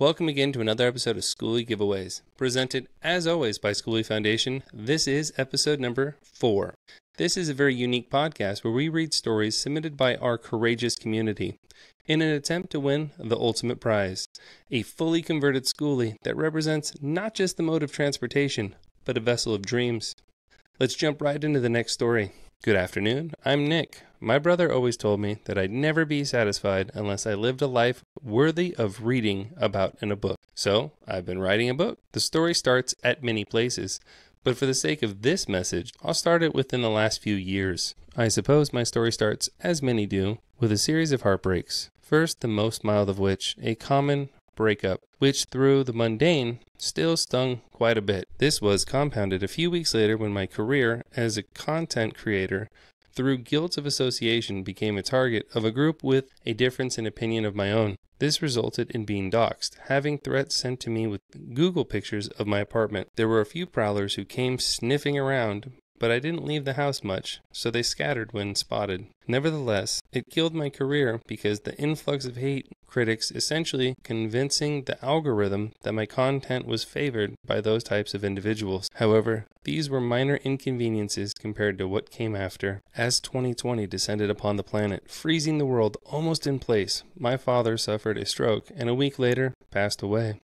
Welcome again to another episode of Skoolie Giveaways, presented as always by Skoolie Foundation. This is episode number four. This is a very unique podcast where we read stories submitted by our courageous community in an attempt to win the ultimate prize a fully converted skoolie that represents not just the mode of transportation, but a vessel of dreams. Let's jump right into the next story. Good afternoon. I'm Nick. My brother always told me that I'd never be satisfied unless I lived a life worthy of reading about in a book. So, I've been writing a book. The story starts at many places, but for the sake of this message, I'll start it within the last few years. I suppose my story starts, as many do, with a series of heartbreaks. First, the most mild of which, a common breakup, which through the mundane still stung quite a bit. This was compounded a few weeks later when my career as a content creator through guilt of association became a target of a group with a difference in opinion of my own. This resulted in being doxxed, having threats sent to me with Google pictures of my apartment. There were a few prowlers who came sniffing around, but I didn't leave the house much, so they scattered when spotted. Nevertheless, it killed my career because the influx of hate critics essentially convincing the algorithm that my content was favored by those types of individuals. However, these were minor inconveniences compared to what came after. As 2020 descended upon the planet, freezing the world almost in place, my father suffered a stroke and a week later passed away.